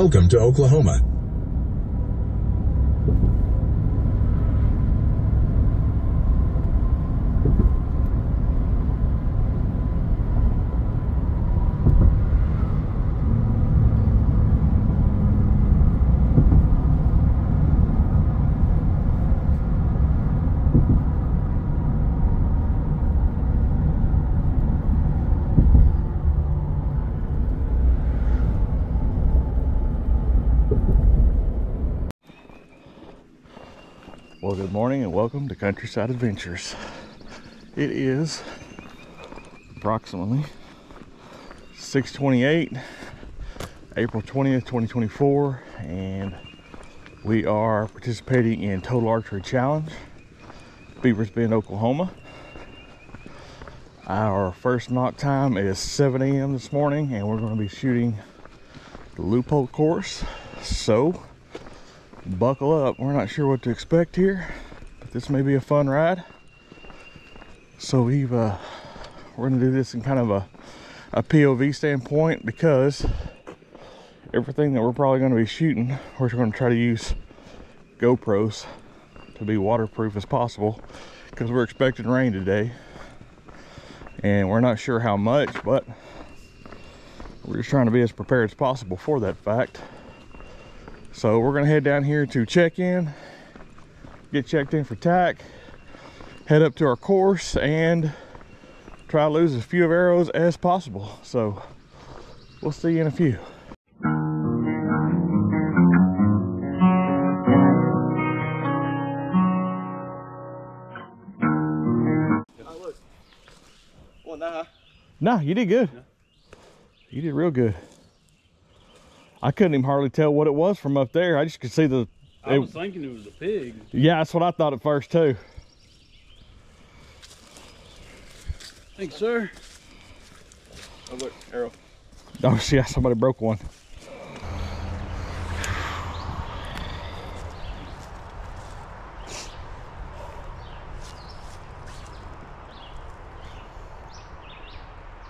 Welcome to Oklahoma. Good morning and welcome to Countryside Adventures. It is approximately 628, April 20th, 2024, and we are participating in Total Archery Challenge, Beavers Bend, Oklahoma. Our first knock time is 7 a.m. this morning, and we're going to be shooting the loophole course. So, buckle up. We're not sure what to expect here, but this may be a fun ride. So we've uh, we're gonna do this in kind of a, a POV standpoint because everything that we're probably gonna be shooting, we're gonna try to use GoPros to be waterproof as possible because we're expecting rain today. And we're not sure how much, but we're just trying to be as prepared as possible for that fact. So we're gonna head down here to check in, get checked in for TAC, head up to our course and try to lose as few of arrows as possible. So we'll see you in a few. Nah. Nah, you did good. You did real good. I couldn't even hardly tell what it was from up there. I just could see the. I it- was thinking it was a pig. yeah, that's what I thought at first too. Thanks, sir. Oh, look, arrow. Oh, yeah, somebody broke one.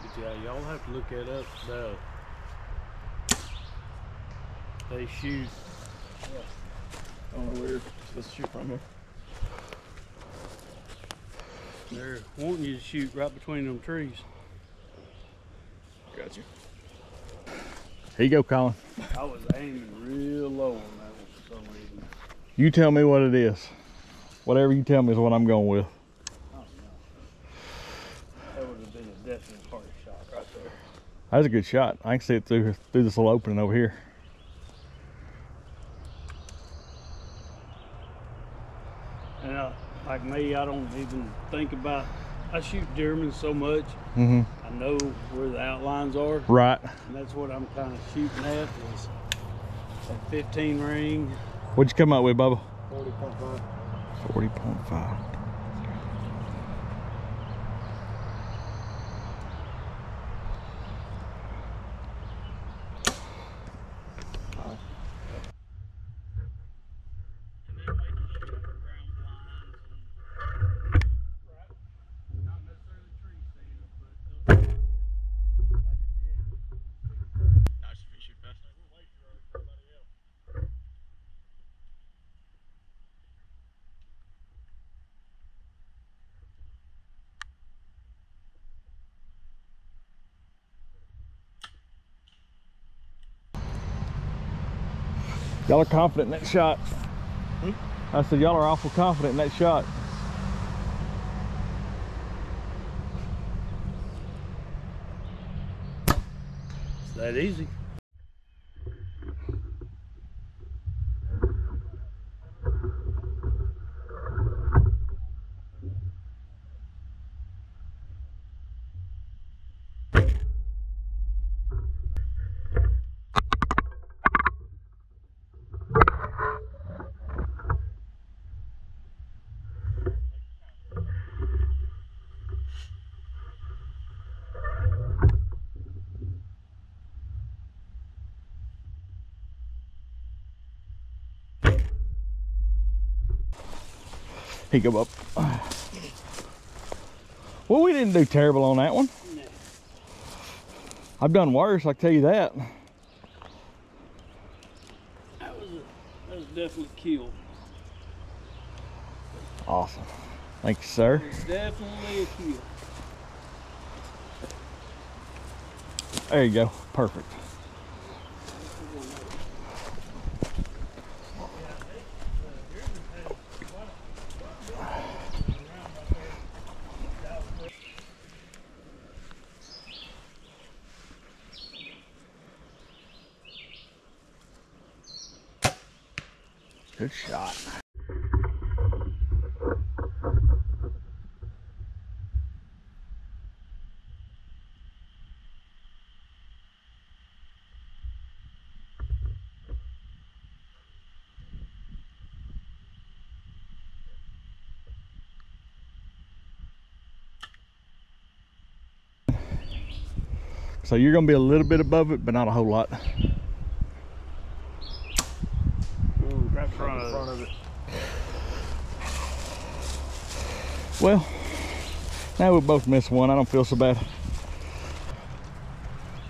But yeah, y'all have to look that up. The, they shoot. Oh, I don't know where you're supposed to shoot from here. They're wanting you to shoot right between them trees. Got you. Here you go, Colin. I was aiming real low on that one for some reason. You tell me what it is. Whatever you tell me is what I'm going with. Oh. That would have been a definite heart shot right there. That was a good shot. I can see it through through this little opening over here. And uh, like me, I don't even think about. I shoot deermen so much. Mm-hmm. I know where the outlines are. Right. And that's what I'm kind of shooting at is a 15 ring, What'd you come up with, Bubba? 40.5. 40.5. Y'all are confident in that shot. Hmm? I said y'all are awful confident in that shot. It's that easy. He go up. Well, we didn't do terrible on that one. I've done worse, I can tell you that. That was that's definitely killed. Awesome. Thank you, sir. Definitely a kill. There you go. Perfect. Good shot. So you're gonna be a little bit above it, but not a whole lot. Ooh, right in front of, front of it. Well, now we both missed one. I don't feel so bad.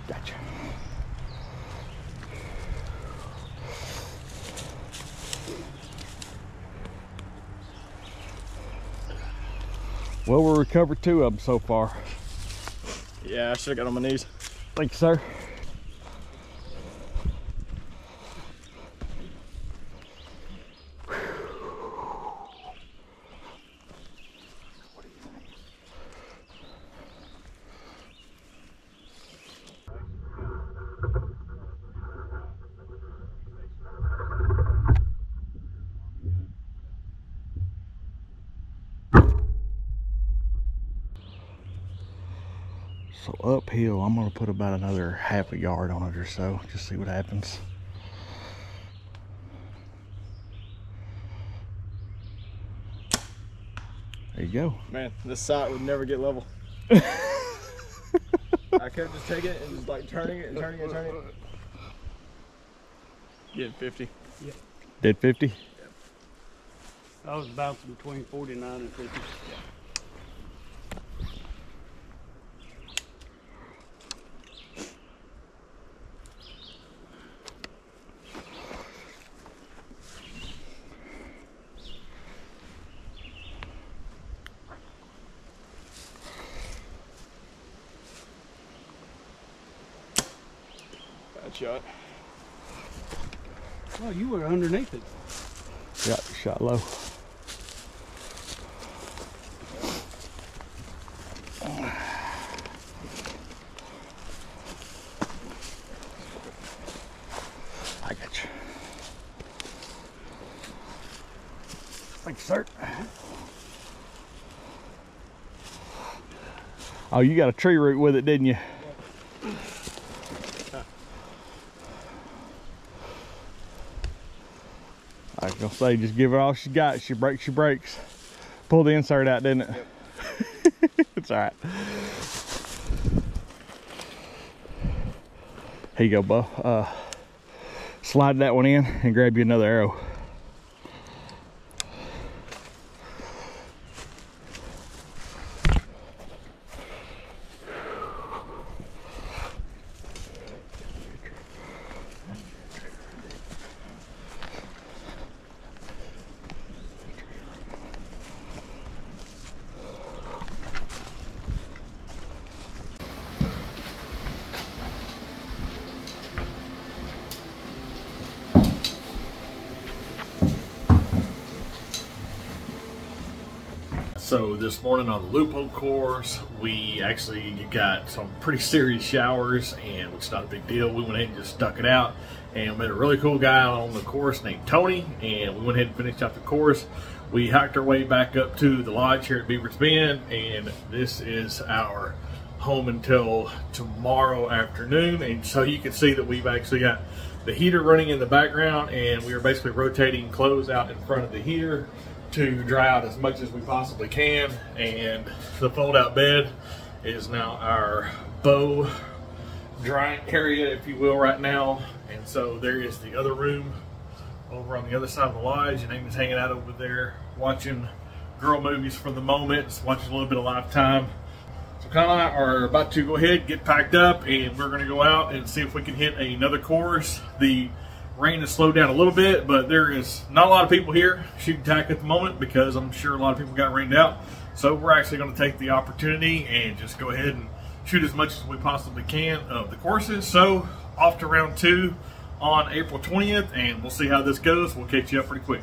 Gotcha. Well, we recovered two of them so far. Yeah, I should have got on my knees. Thank you, sir. So uphill, I'm gonna put about another half a yard on it or so, just see what happens. There you go. Man, this sight would never get level. I kept just taking it and just like turning it and turning it and turning it. Getting 50. Did 50? I was bouncing between 49 and 50. Bad shot. Oh, you were underneath it. Got shot low. I got you. Thank you, sir. Oh, you got a tree root with it, didn't you? I was gonna say, just give her all she got. She breaks, she breaks. Pull the insert out, didn't it? it's all right. Here you go, Bo. Uh, slide that one in and grab you another arrow. Morning on the loophole course, we actually got some pretty serious showers, and it's not a big deal. We went ahead and just stuck it out, and met a really cool guy on the course named Tony, and we went ahead and finished out the course. We hiked our way back up to the lodge here at Beavers Bend, and this is our home until tomorrow afternoon. And so you can see that we've actually got the heater running in the background, and we are basically rotating clothes out in front of the heater to dry out as much as we possibly can. And the fold out bed is now our bow drying area, if you will, right now. And so there is the other room over on the other side of the lodge. And Amy's hanging out over there watching girl movies for the moment, just watching a little bit of Lifetime. So kind of are about to go ahead, get packed up, and we're to go out and see if we can hit another course. The rain has slowed down a little bit, but there is not a lot of people here shooting TAC at the moment because I'm sure a lot of people got rained out. So we're actually going to take the opportunity and just go ahead and shoot as much as we possibly can of the courses. So off to round two on April 20th, and we'll see how this goes. We'll catch you up pretty quick.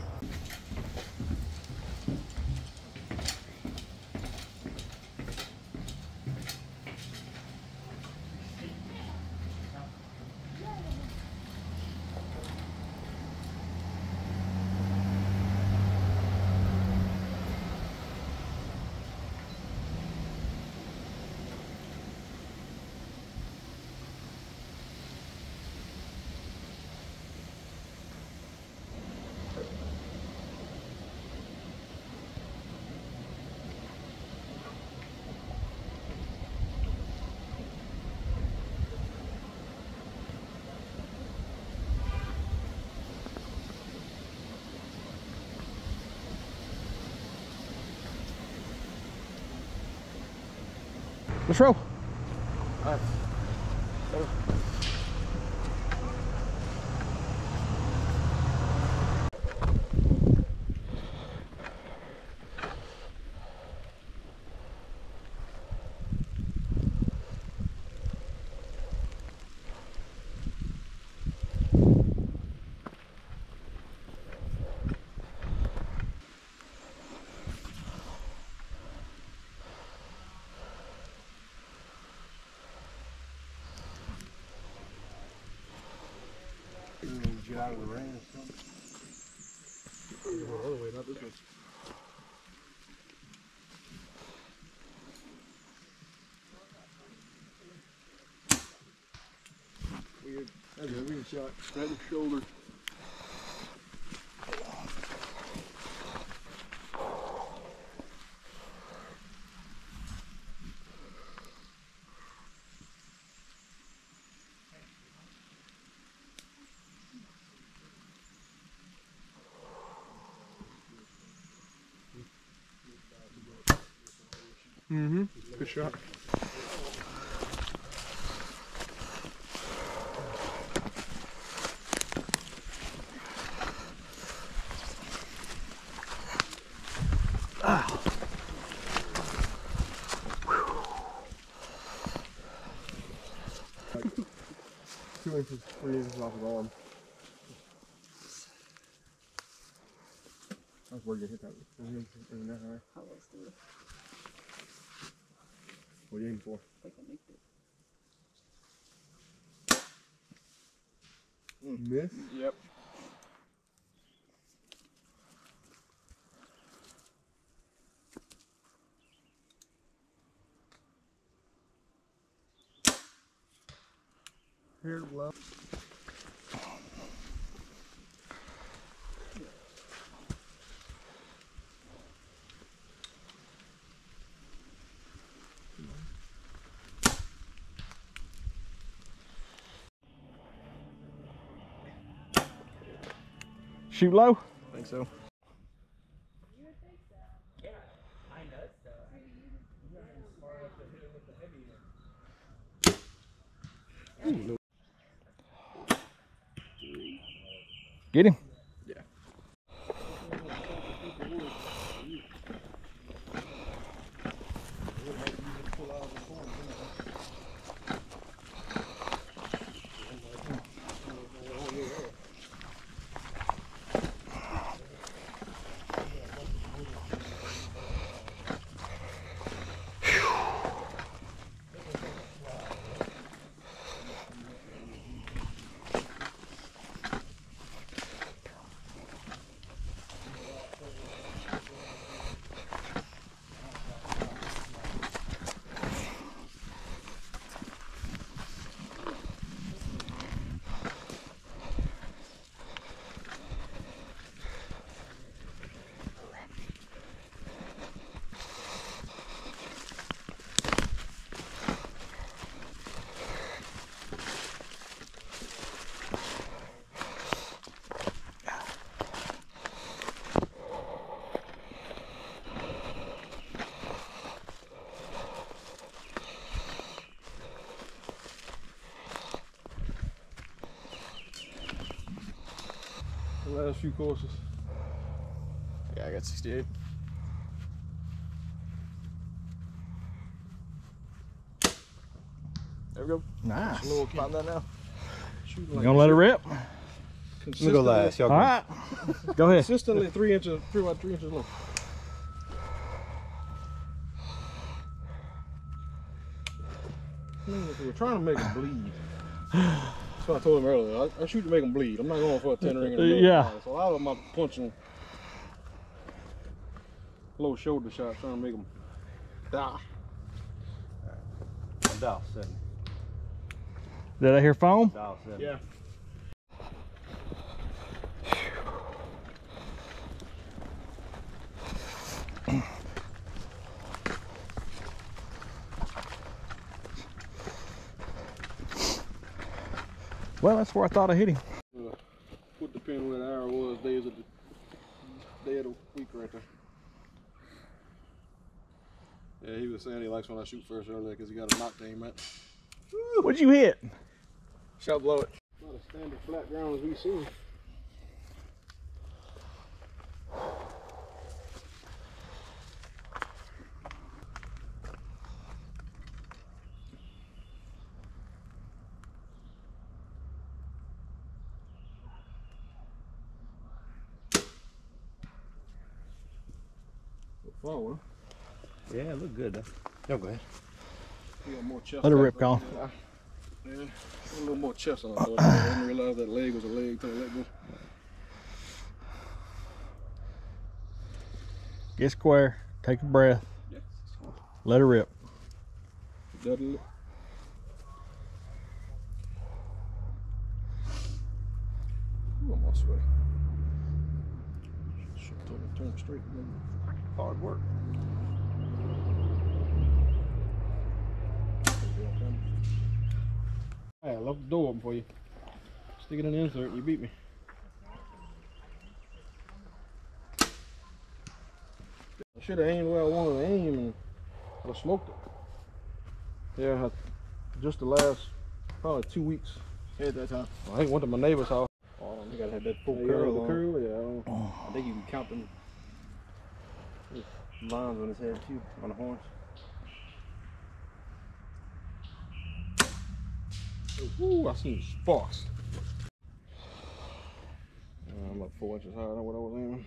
Let's out of the rain or something. Oh, wait, not this one. Weird. That's a weird shot. Right in the shoulder. Mm-hmm. Good shot. Two inches, three inches off his arm. That's where you hit that. It-? How else do What are you aiming for? I think I make it? Miss? Yep. Here, low. Shoot low. I think so. Last few courses. Yeah, I got 68. There we go. Nice. A little climb that now. Shooting You like gonna let it rip? Let me go last. Y'all All go. ahead. Consistently three inches, three about three inches low. Man, if We're trying to make it bleed. That's what I told him earlier. I, I shoot to make them bleed. I'm not going for a 10 ring in. Uh, yeah. So a lot of them I'm punching low shoulder shots, trying to make them die. Dial seven. Did I hear foam? Dial seven. Yeah. That's where I thought I hit him. Uh, would depend where the arrow was days of the day of the week right there. Yeah, he was saying he likes when I shoot first earlier because he got a knock aim at. What'd you hit? Shot blow it. Not a standard flat ground as we see. Yeah, it looked good though. Y'all go ahead. He got more chest. Let it rip, right Colin. there. Yeah, a little more chest on I. I didn't realize that leg was a leg till I let go. Get square. Take a breath. Yeah. Let it rip. Dudley. Ooh, I'm all sweaty. Should told me to turn straight. Hard work. Hey, I left the door open for you. Stick it in the insert. You beat me. I should have aimed where I wanted to aim and I'd have smoked it. Yeah, I, just the last probably two weeks at that time. I ain't went to my neighbor's house. Oh, you gotta have that full Yeah, curl the on. curl, yeah. I I think you can count them lines on his head too, on the horns. Ooh, I seen sparks. Uh, I'm like four inches higher than what I was aiming.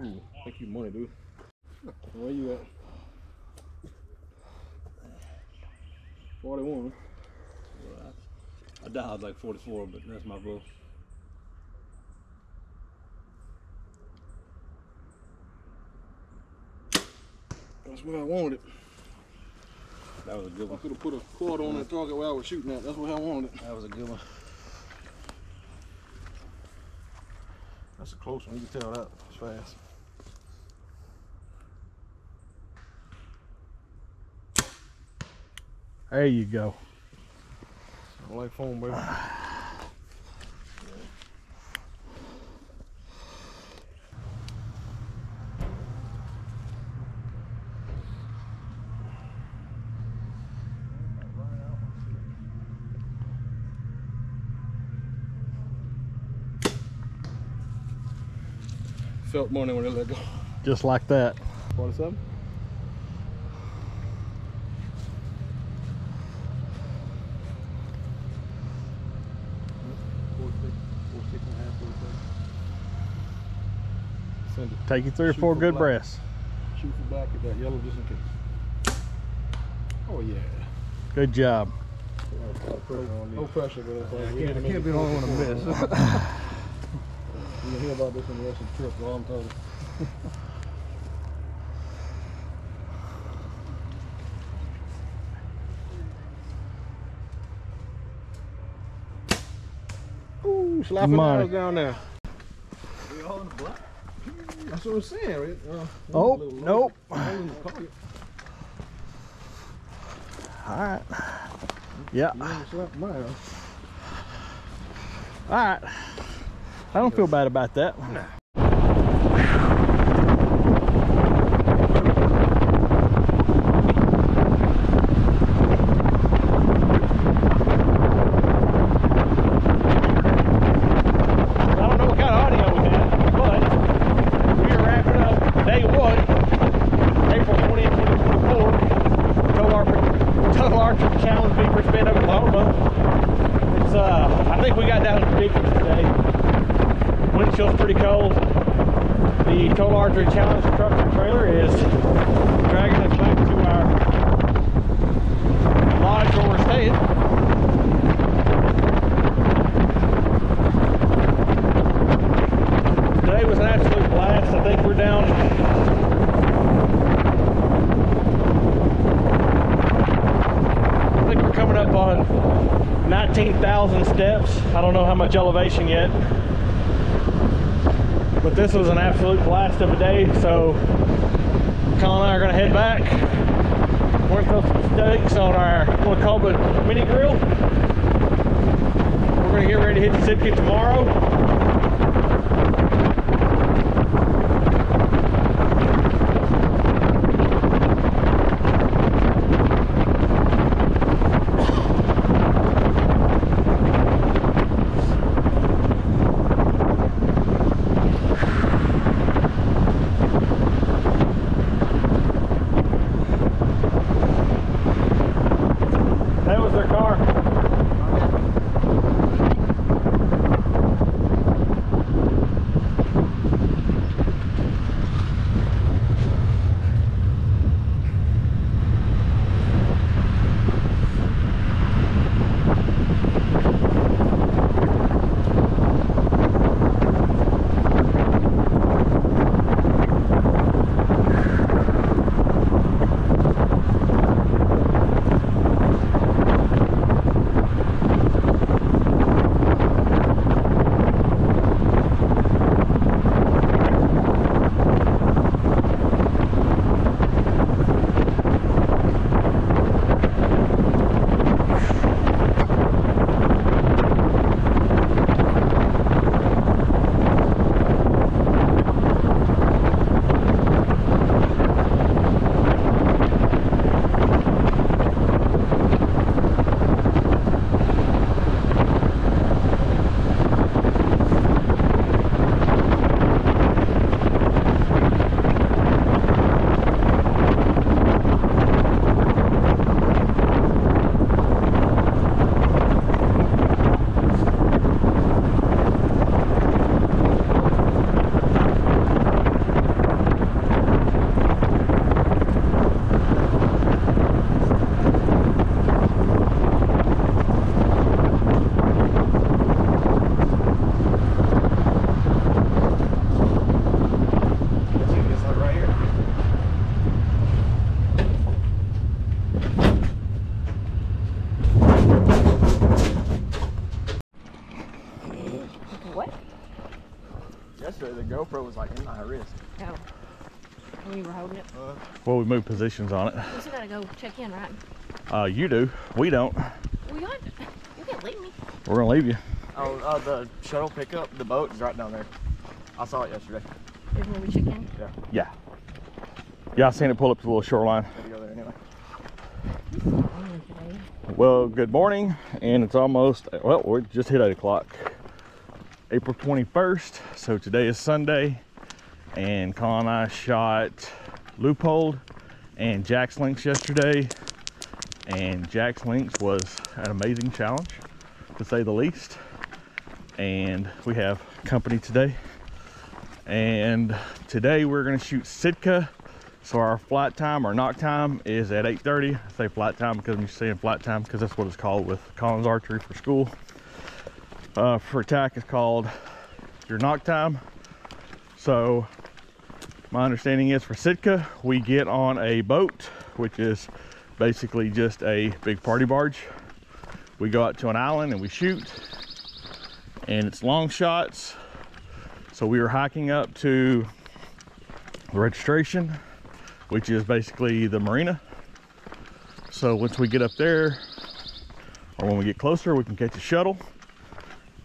Ooh, thank you money, dude. Where you at? 41. I dialed like 44, but that's my bow. That's where I wanted it. That was a good one. I could have put a cord on that target where I was shooting at. That's what I wanted. That was a good one. That's a close one. You can tell that was fast. There you go. I don't like foam, baby. Felt money when they let go. Just like that. 47? Send it. Take you three or Shoot four good black. breaths. Shoot for black at that yellow just in case. Oh yeah. Good job. No pressure, but it's like we can't- I can't be the only one to miss. You'll hear about this in the rest of the trip, all I'm telling you. Ooh, slapping Money. arrows down there. We all in the black? That's what I'm saying, right? Uh, Oh, a little nope. All in the pocket. All right. Yeah. You ain't slapping my arrow. All right. I don't feel bad about that. think we got down to ridiculous today. Windchill's pretty cold. The Challenge truck and trailer is dragging us back to our lodge where we're staying. Today was an absolute blast. I think we're down I think we're coming up on 19,000 steps. I don't know how much elevation yet. This was an absolute blast of a day, so Colin and I are gonna head back. We're gonna throw some steaks on our, it mini grill. We're gonna get ready to hit the Sitka tomorrow. What? Yesterday the GoPro was like in my wrist. Oh. When you were holding it. Well, we moved positions on it. We still gotta go check in, right? Uh, you do. We don't. We got. You can't leave me. We're gonna leave you. Oh, uh, the shuttle pickup, the boat is right down there. I saw it yesterday. Is when we check in. Yeah. Yeah, Yeah, I seen it pull up to the little shoreline. Go there anyway. Well, good morning, and it's almost, well, we just hit 8 o'clock. April 21st, so today is Sunday, and Colin and I shot Loophole and Jack Link's yesterday, and Jack Link's was an amazing challenge, to say the least, and we have company today, and today we're to shoot Sitka, so our flight time, our knock time is at 8.30. I say flight time because I'm to saying flight time because that's what it's called with Collins Archery for school. Uh, for attack is called your knock time. So my understanding is for Sitka, we get on a boat, which is basically just a big party barge. We go out to an island and we shoot and it's long shots. So we were hiking up to the registration which is basically the marina. So once we get up there, or when we get closer, we can catch a shuttle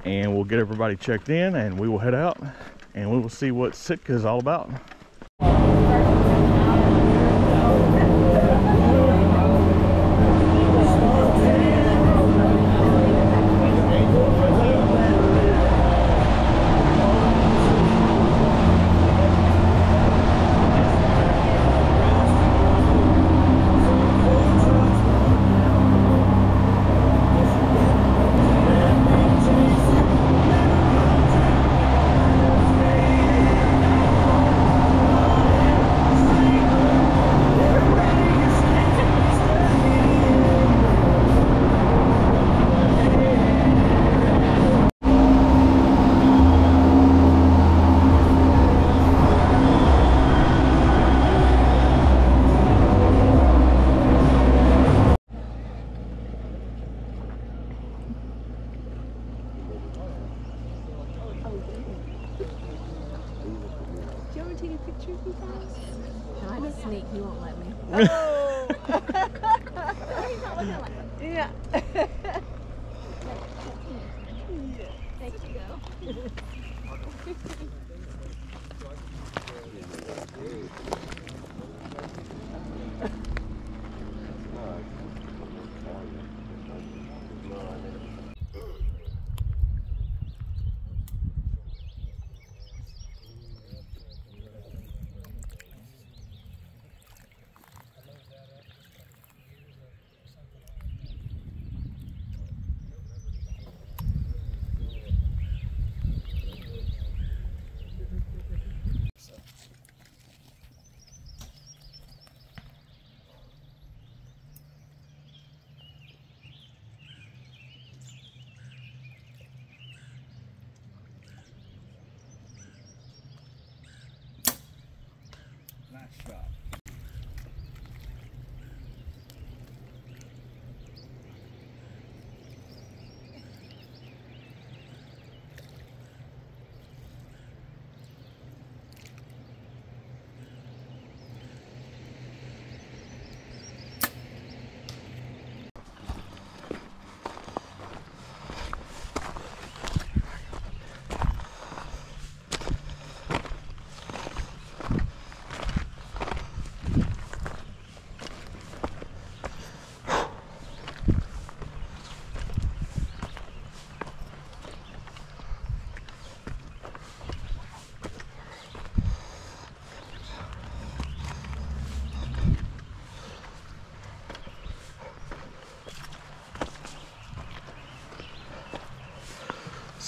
and we'll get everybody checked in and we will head out and we will see what Sitka is all about.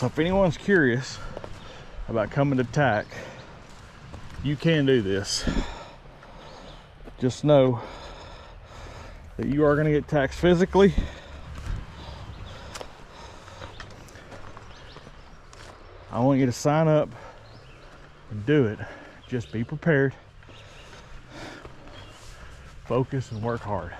So if anyone's curious about coming to TAC, you can do this. Just know that you are going to get taxed physically. I want you to sign up and do it. Just be prepared, focus, and work hard.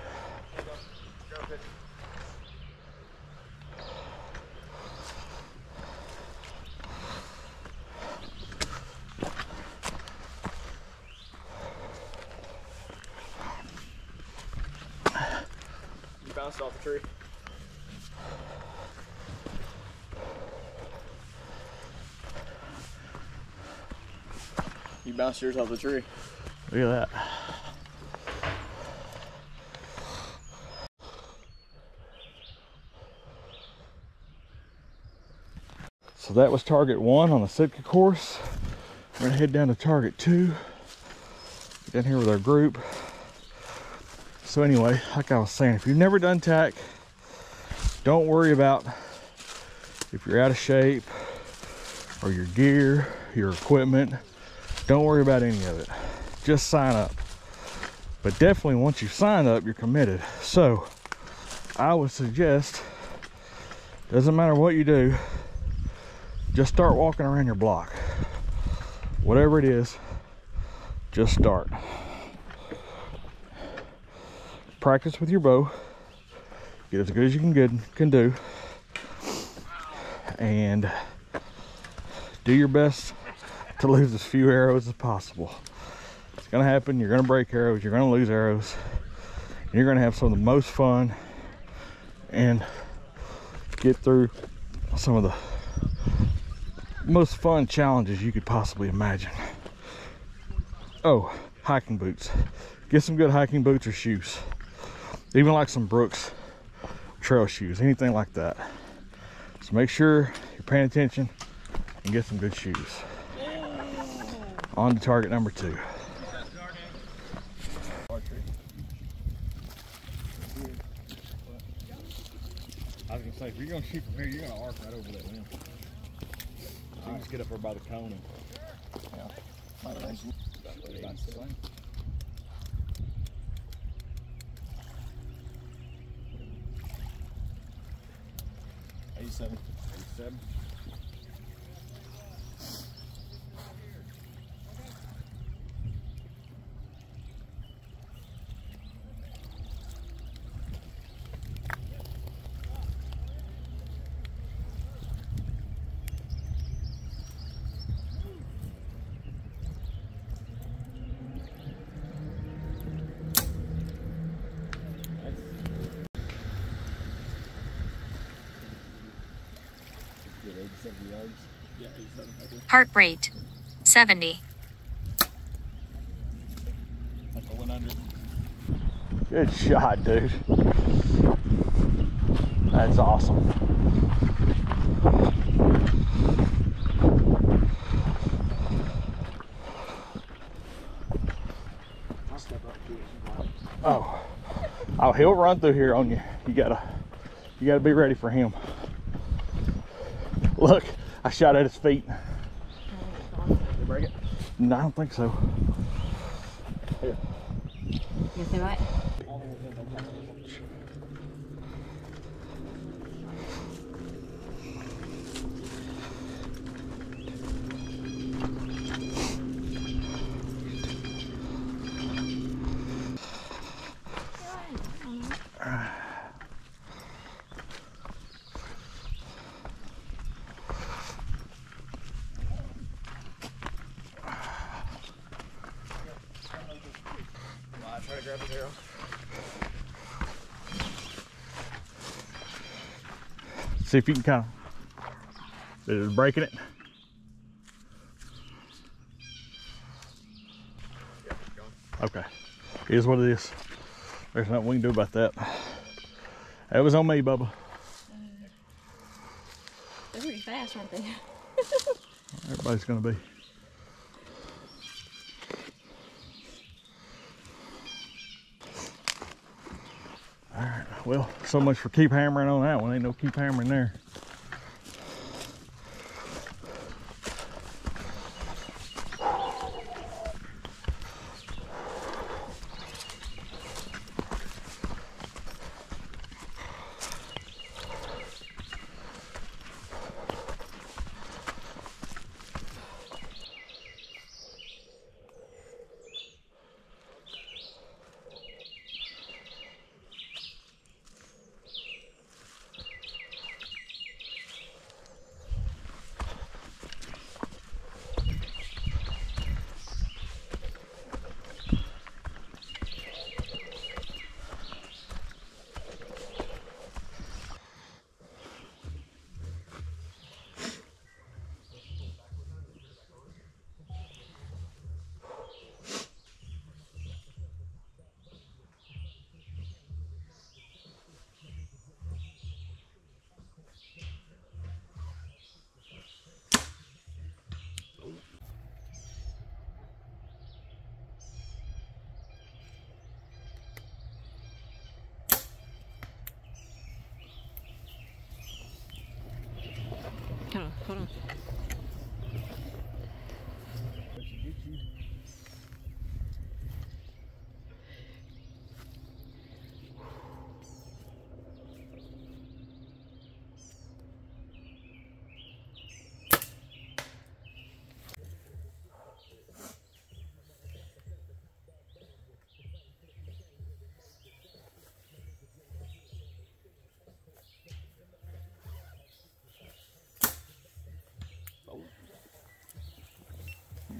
You bounced off the tree. Yours off the tree. Look at that. So that was target one on the Sitka course. We're gonna head down to target two. Down here with our group. So anyway, like I was saying, if you've never done TAC, don't worry about if you're out of shape or your gear, your equipment. Don't worry about any of it. Just sign up. But definitely once you sign up, you're committed. So I would suggest, doesn't matter what you do, just start walking around your block. Whatever it is, just start. Practice with your bow. Get as good as you can good can do. And do your best to lose as few arrows as possible. It's gonna happen. You're gonna break arrows. You're gonna lose arrows. You're gonna have some of the most fun and get through some of the most fun challenges you could possibly imagine. Oh, hiking boots. Get some good hiking boots or shoes. Even like some Brooks trail shoes, anything like that. So make sure you're paying attention and get some good shoes. On to target number two. I was gonna say, if you're gonna shoot from here, you're gonna arc right over that limb. So you just get up there by the cone and Eighty-seven. Heart rate 70. Good shot, dude. That's awesome. Oh, oh, he'll run through here on you. You gotta, you gotta be ready for him. Look, I shot at his feet. Did you break it? No, I don't think so. You see what? I try to grab his arrow. See if you can kind of. Is it breaking it? Okay. It is what it is. There's nothing we can do about that. That was on me, Bubba. They're pretty fast, aren't they? Everybody's gonna be. Alright, well, so much for keep hammering on that one. Ain't no keep hammering there. Hold on, hold on.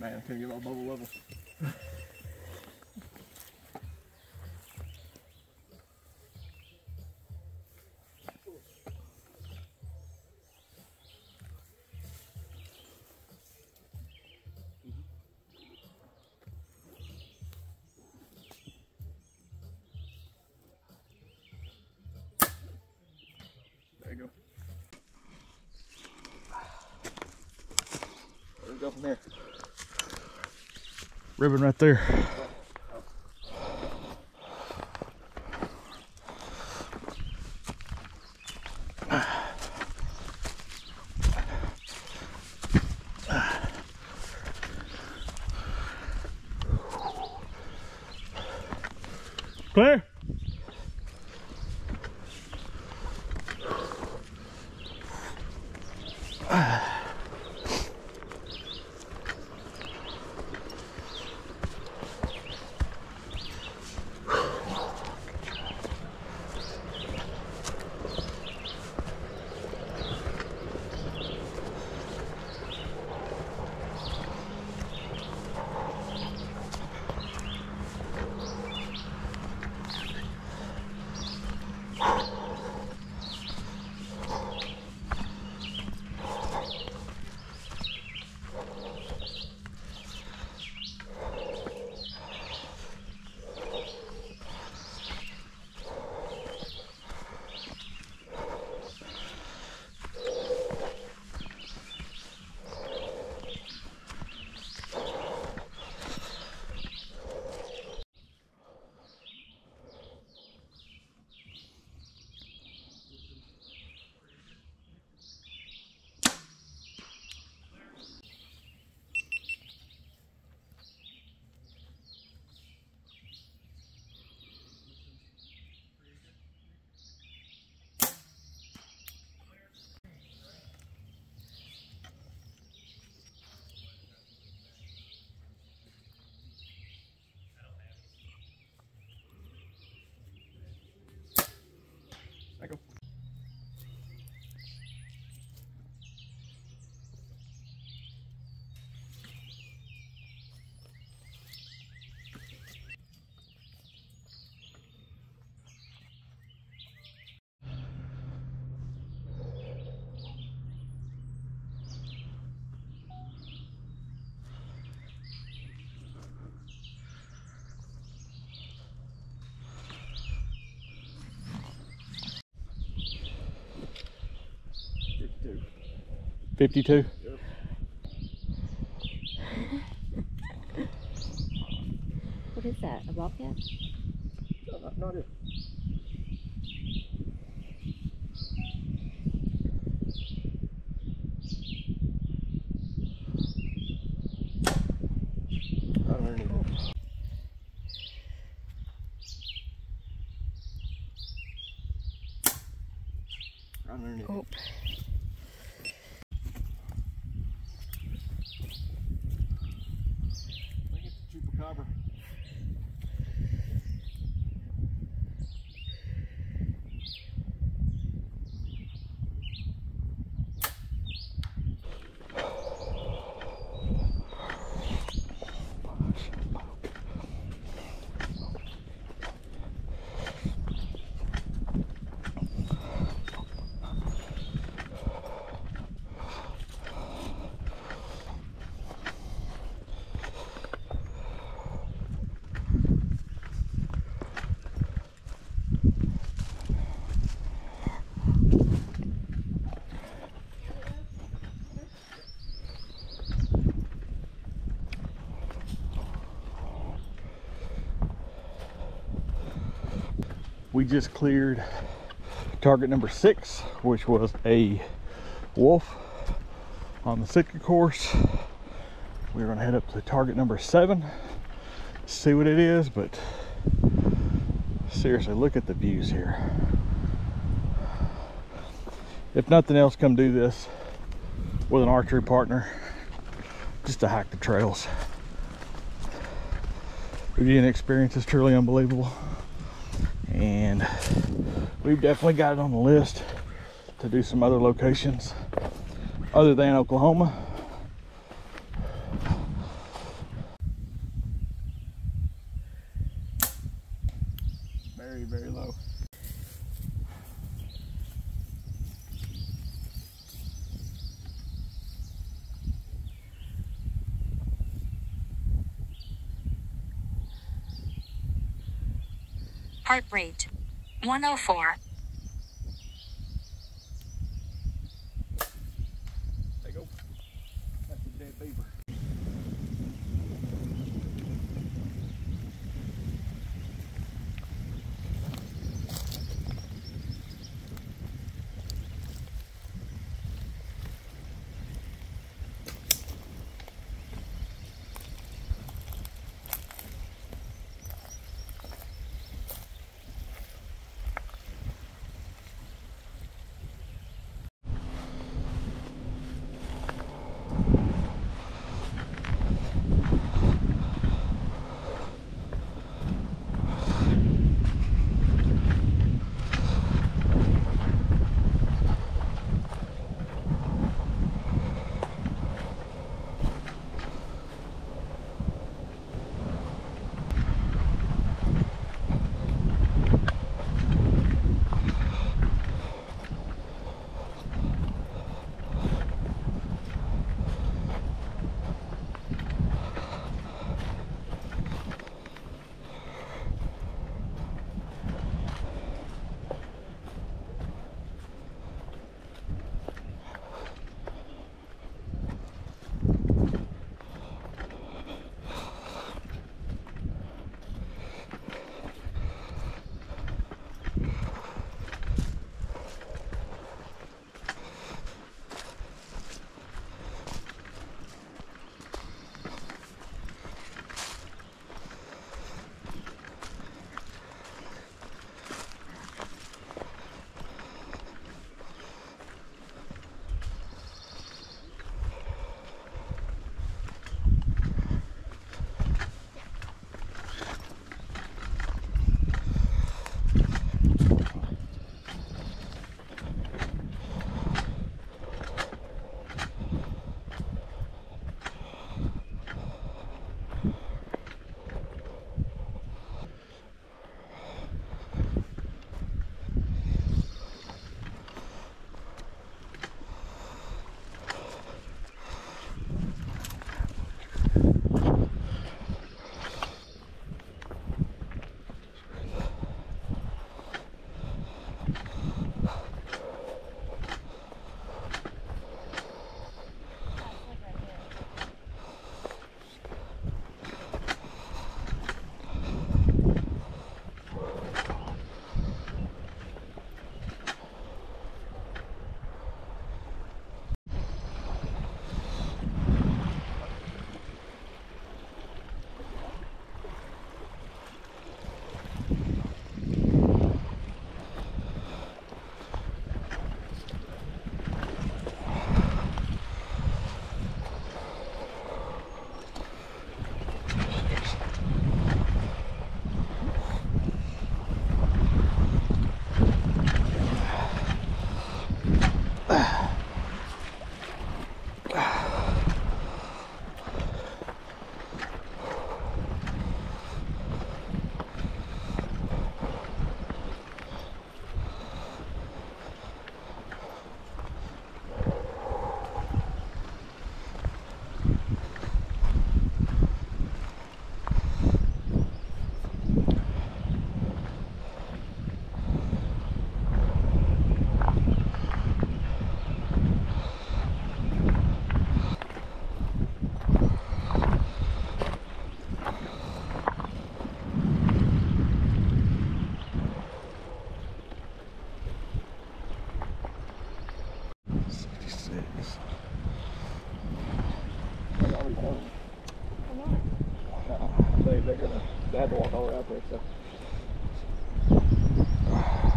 Man, I couldn't get my bubble level. There you go. From here? Ribbon right there. 52? What is that? A bobcat? No, not, not we just cleared target number six, which was a wolf on the Sitka course. We're gonna head up to target number seven, see what it is, but seriously, look at the views here. If nothing else, come do this with an archery partner, just to hike the trails. The viewing experience is truly unbelievable and we've definitely got it on the list to do some other locations other than Oklahoma. Very, very low. Heart rate 104. They had to walk all the way out there, so.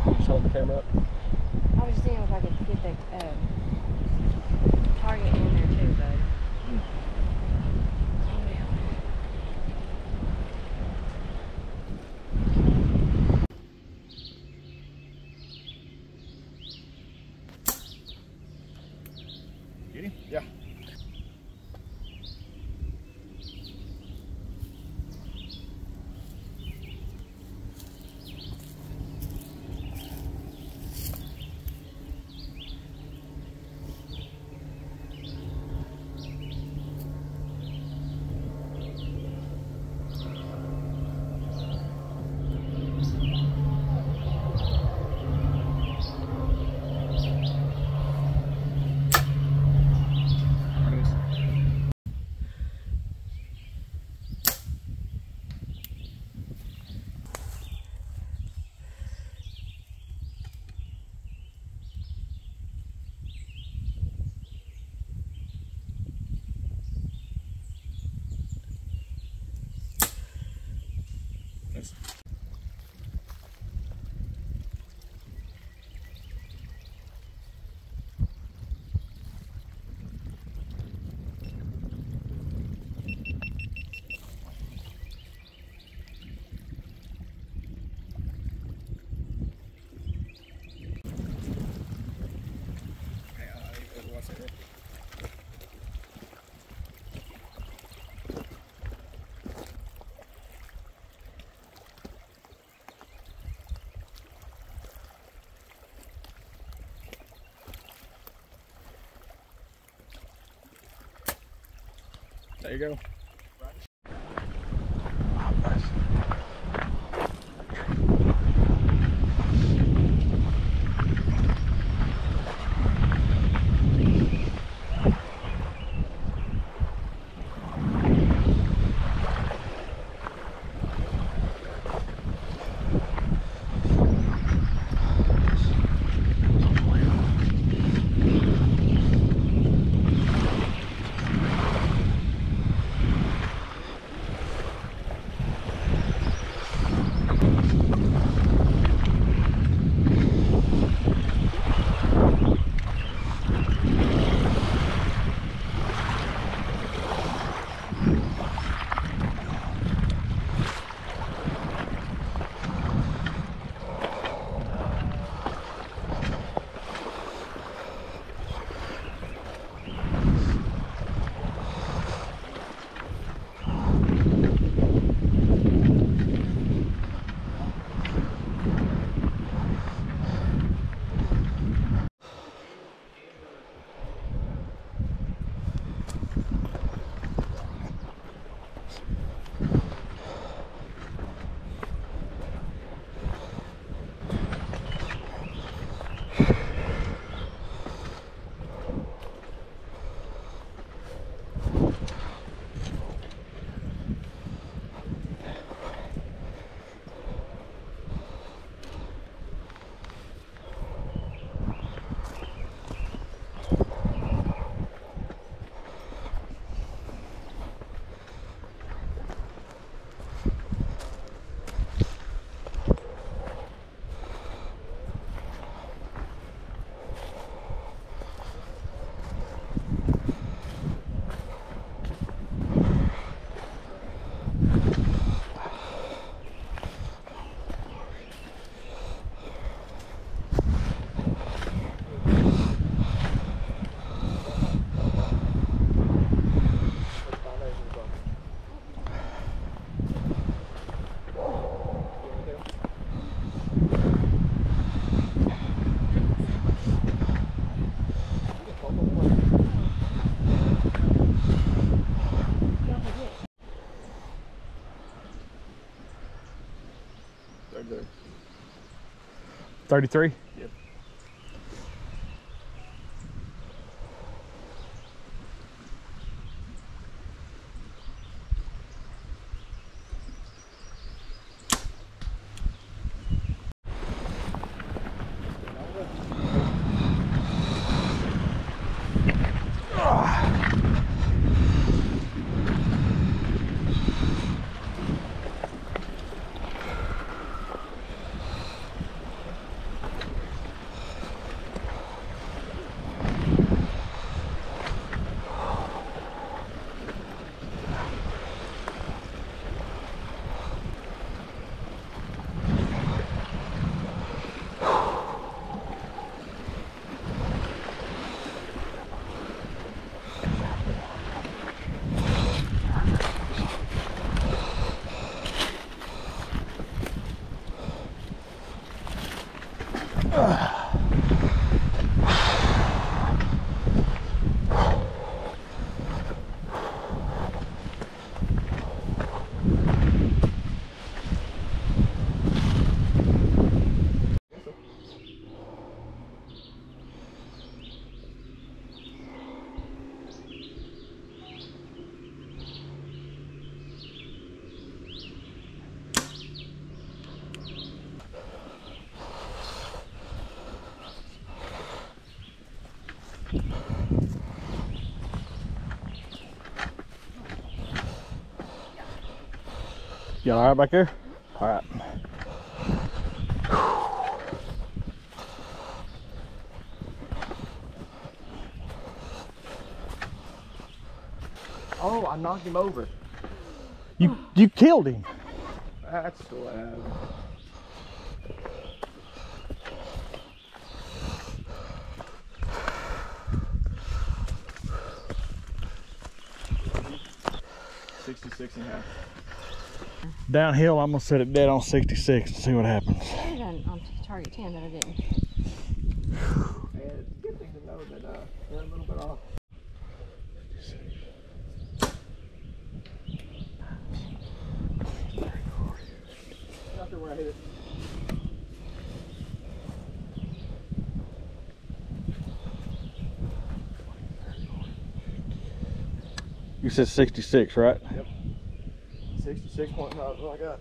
You just hold the camera up. I was seeing if I could get the um, target in there too, bud. Oh, yeah. Get him? Yeah. There you go. 33? Yep. Y'all all right back there? All right. Oh, I knocked him over. You you killed him. That's loud. Sixty-six and a half. Downhill, I'm gonna set it dead on 66 and see what happens. I had done on target 10, but I didn't. And it's a good thing to know that uh, they're a little bit off. Not where I hit it. You said 66, right? Sixty-six point five is what I got.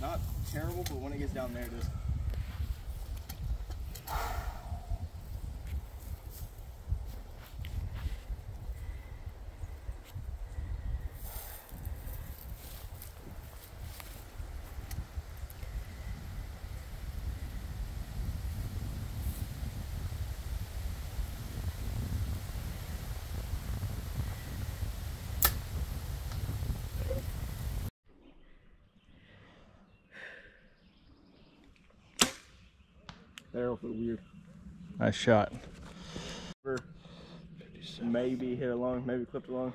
Not terrible, but when it gets down there, it is. Arrow flew weird. Nice shot. Maybe hit a lung, maybe clipped a lung.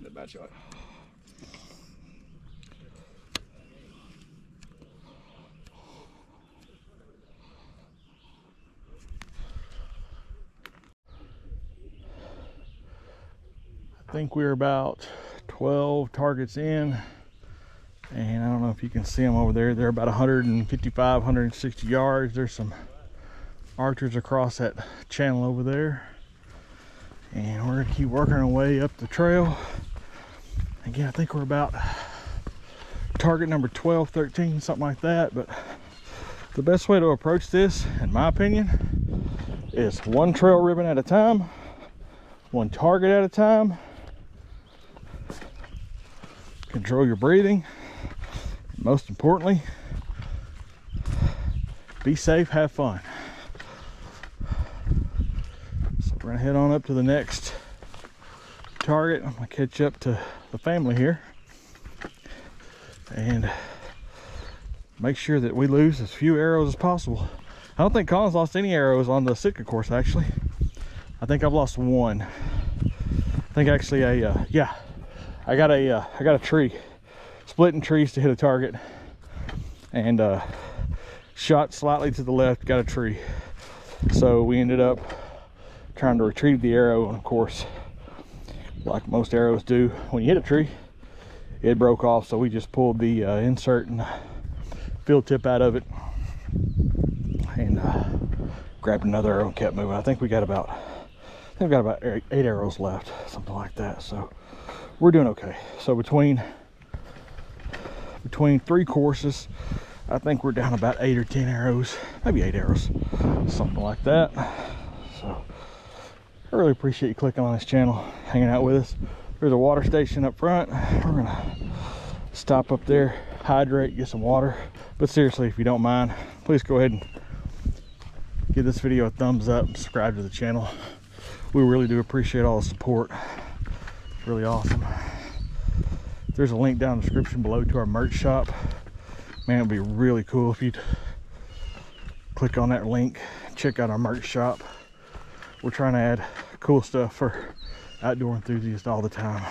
Not bad shot. I think we're about 12 targets in. And I don't know if you can see them over there. They're about 155, 160 yards. There's some archers across that channel over there. And we're gonna keep working our way up the trail. Again, I think we're about target number 12, 13, something like that. But the best way to approach this, in my opinion, is one trail ribbon at a time, one target at a time. Control your breathing. Most importantly, be safe, have fun. So we're gonna head on up to the next target. I'm gonna catch up to the family here and make sure that we lose as few arrows as possible. I don't think Colin's lost any arrows on the Sitka course actually. I think I've lost one. I think actually a uh, yeah, I got a uh, I got a tree, splitting trees to hit a target, and uh, shot slightly to the left, got a tree. So we ended up trying to retrieve the arrow, and of course, like most arrows do, when you hit a tree, it broke off. So we just pulled the uh, insert and field tip out of it, and uh, grabbed another arrow and kept moving. I think we got about They've got about eight arrows left, something like that. So we're doing okay. So between between three courses, I think we're down about eight or ten arrows, maybe eight arrows, something like that. So I really appreciate you clicking on this channel, hanging out with us. There's a water station up front. We're gonna stop up there, hydrate, get some water. But seriously, if you don't mind, please go ahead and give this video a thumbs up, subscribe to the channel. We really do appreciate all the support. It's really awesome. There's a link down in the description below to our merch shop. Man, it'd be really cool if you'd click on that link, check out our merch shop. We're trying to add cool stuff for outdoor enthusiasts all the time.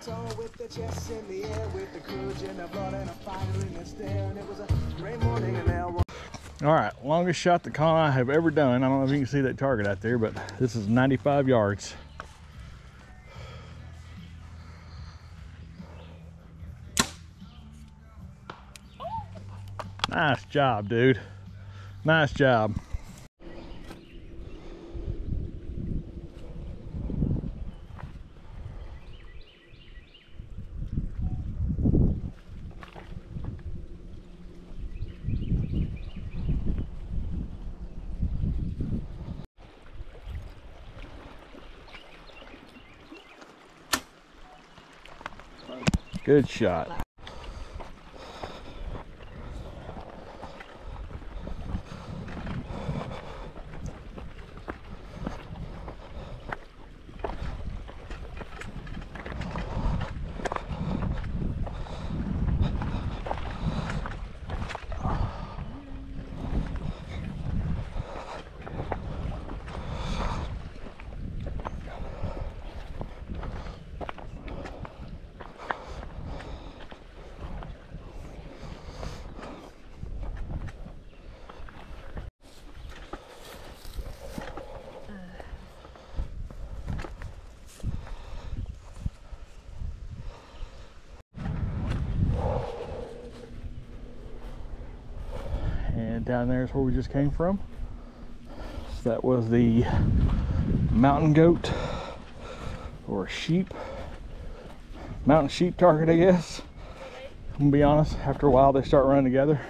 The with their chests in the air, with the and the blood and a fire in stare. And it was a great morning, and. All right, longest shot the con I have ever done. I don't know if you can see that target out there, but this is 95 yards. Nice job, dude. Nice job. Good shot. and down there is where we just came from. So that was the mountain goat or sheep, mountain sheep target, I guess. I'm gonna be honest, after a while they start running together.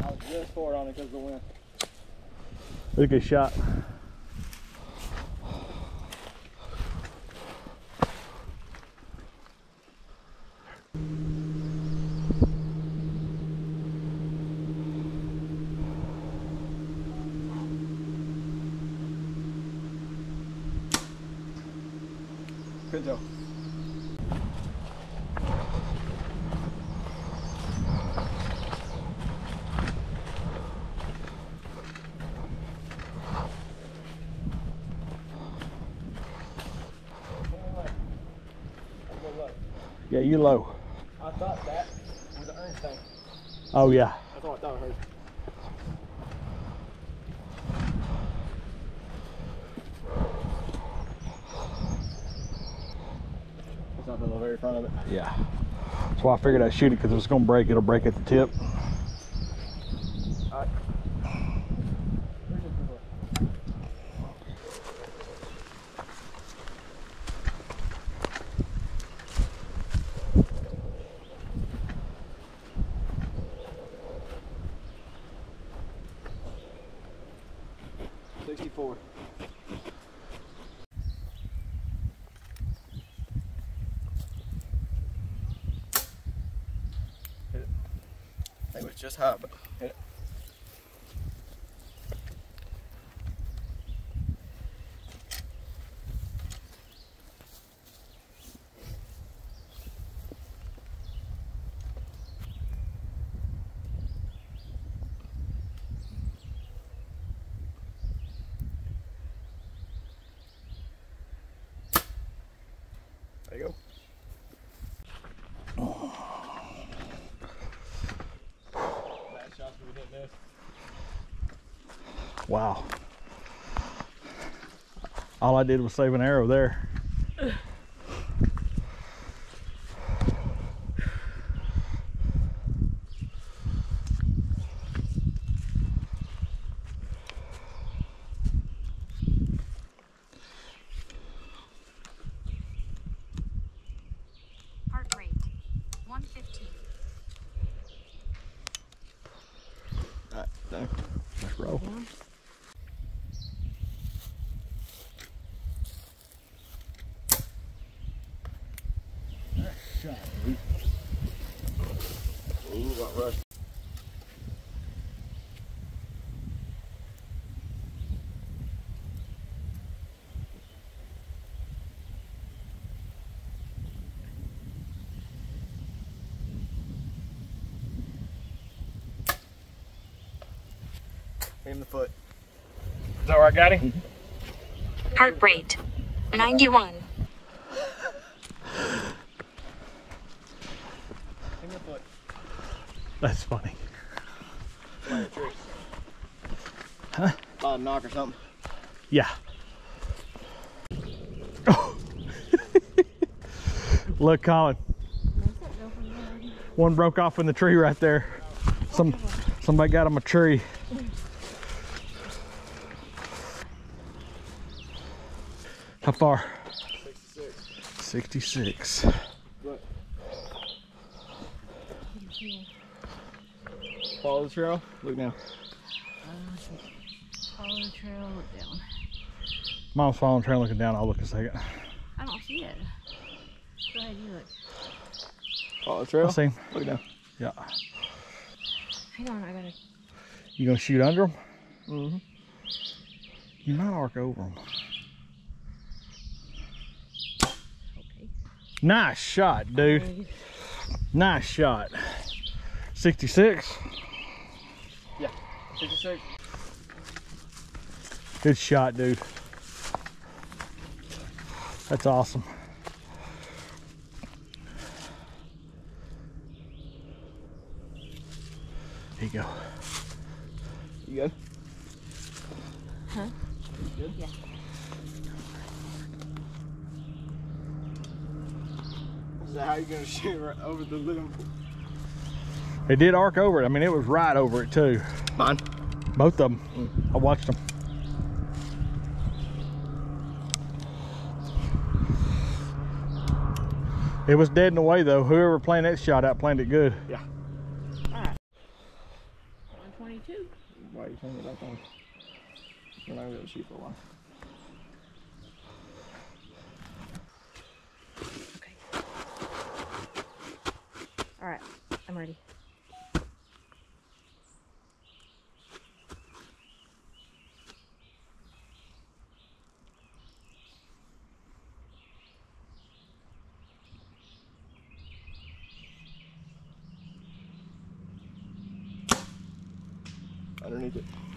I was just forward on it because of the wind. That's a good shot. Pinto. Yeah, you low. I thought that was an earn thing. Oh yeah. That's what I thought I heard. It's not in the very front of it. Yeah. That's why I figured I'd shoot it because if it's gonna break, it'll break at the tip. Sixty-four. Hit it. I think it was just high, but hit it. There you go. Wow. All I did was save an arrow there. Heart rate 115. Alright, done. Let's roll. Ooh, got rushed. Aim the foot. Is that where I got him? Heart rate 91. Aim the foot. That's funny. By a tree. Huh? By a nock or something. Yeah. Look, Colin. One broke off in the tree right there. Some somebody got him a tree. How far? 66. 66. Follow the trail. Look now. Follow the trail, look down. Mom's following trail looking down. I'll look a second. I don't see it. Go ahead, you look. Follow the trail. I see. Look down. Yeah. Hang on, I gotta. You gonna shoot under him? Mm-hmm. You might arc over him. Okay. Nice shot, dude. Nice shot. 66. Yeah. 66. Good shot, dude. That's awesome. There you go. You good? Huh? Good? Yeah. So how you gonna shoot right over the limb? It did arc over it. I mean, it was right over it too. Mine. Both of them. I watched them. It was dead in the way though. Whoever planned that shot out planned it good. Yeah. Alright. 122. Why are you turning it back on? We're not gonna be able to shoot for a while. Okay. Alright, Ready. Underneath it.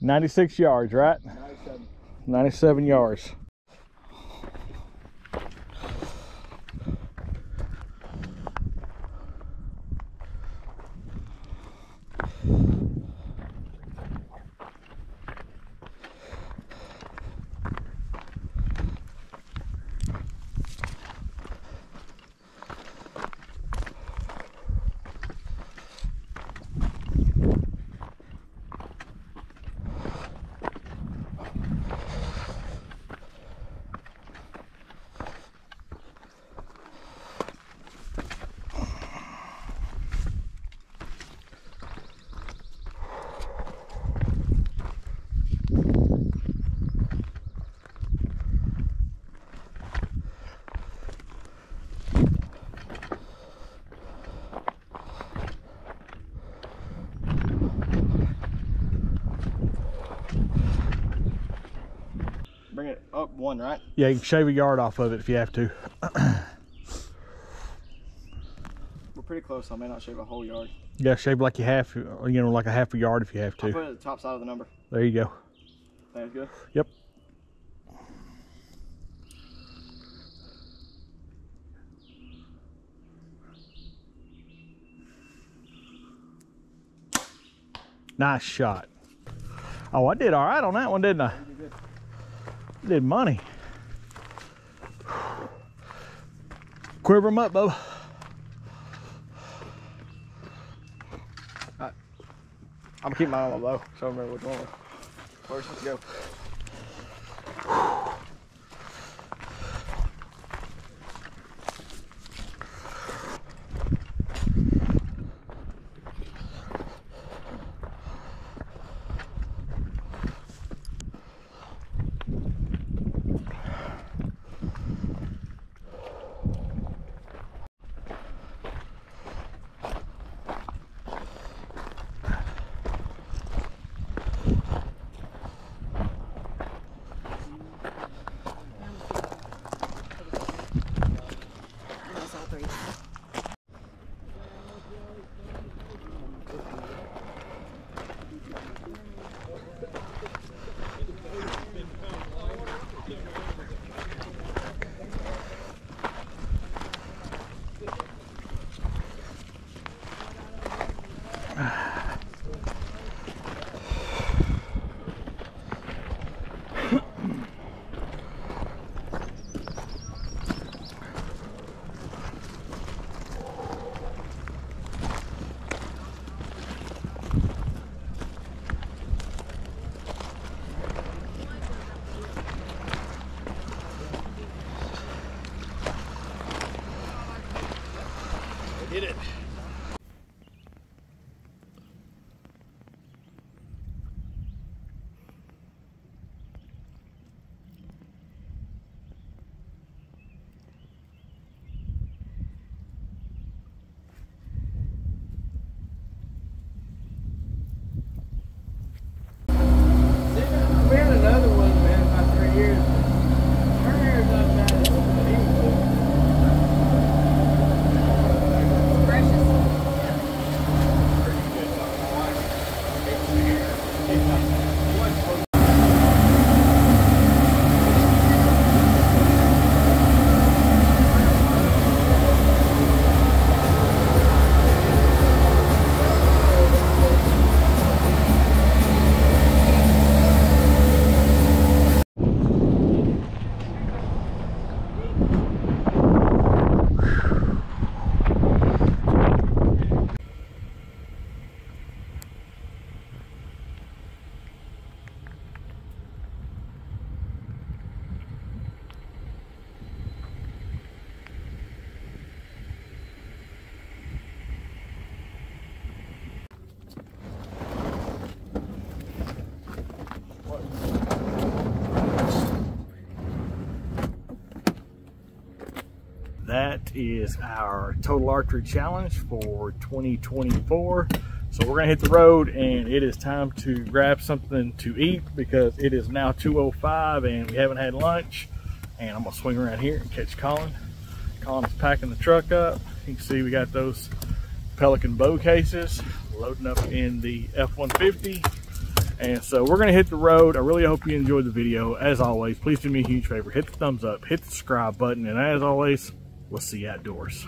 Yep. Ninety-six yards, right? 97. Ninety-seven yards. Up one, right? Yeah, you can shave a yard off of it if you have to. We're pretty close. I may not shave a whole yard. Yeah, shave like you have, you know, like a half a yard if you have I'll to. put it at the top side of the number. There you go. Sounds good. Yep. Nice shot. Oh, I did all right on that one, didn't I? Did money. Quiver them up, Bubba. I'm gonna keep mine on the low, so I remember which one. First, let's go. Is our total archery challenge for 2024. So we're gonna hit the road and it is time to grab something to eat because it is now 2.05 and we haven't had lunch. And I'm gonna swing around here and catch Colin. Colin is packing the truck up. You can see we got those Pelican bow cases loading up in the F-150. And so we're gonna hit the road. I really hope you enjoyed the video. As always, please do me a huge favor. Hit the thumbs up, hit the subscribe button, and as always, we'll see you outdoors.